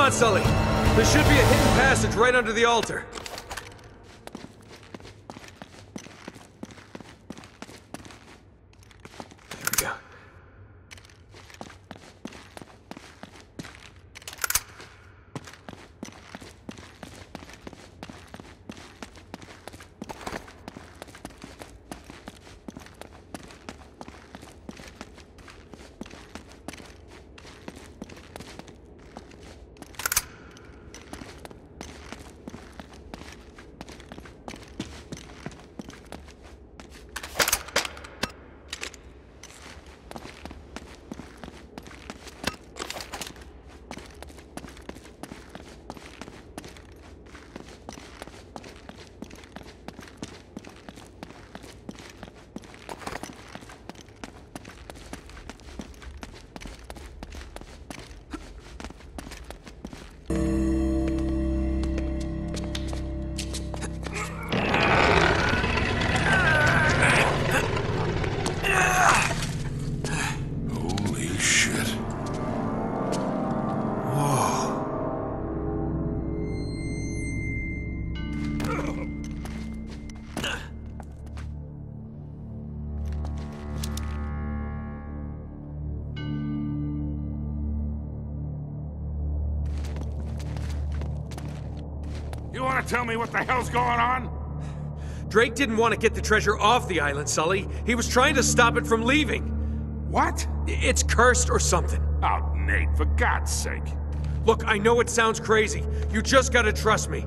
on, Sully. There should be a hidden passage right under the altar. To tell me what the hell's going on? Drake didn't want to get the treasure off the island, Sully. He was trying to stop it from leaving. What? It's cursed or something. Oh, Nate, for God's sake. Look, I know it sounds crazy. You just gotta trust me.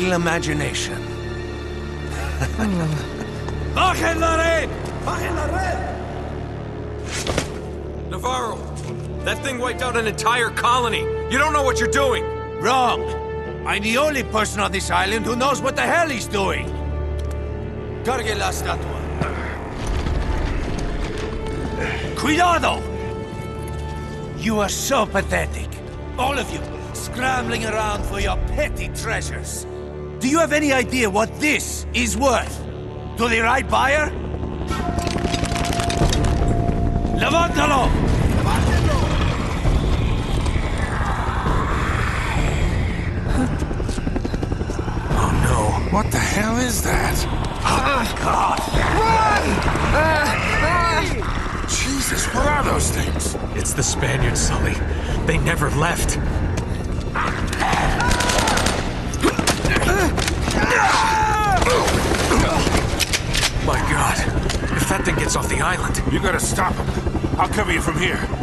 Little imagination. Bajen, Lorraine! Navarro, that thing wiped out an entire colony. You don't know what you're doing. Wrong. I'm the only person on this island who knows what the hell he's doing. Cargue la estatua. Cuidado! You are so pathetic. All of you, scrambling around for your petty treasures. Do you have any idea what this is worth? To the right buyer? Levantalo! Oh no. What the hell is that? Oh my god! Run! Jesus, what are those things? It's the Spaniards, Sully. They never left. My god. If that thing gets off the island. You gotta stop him. I'll cover you from here.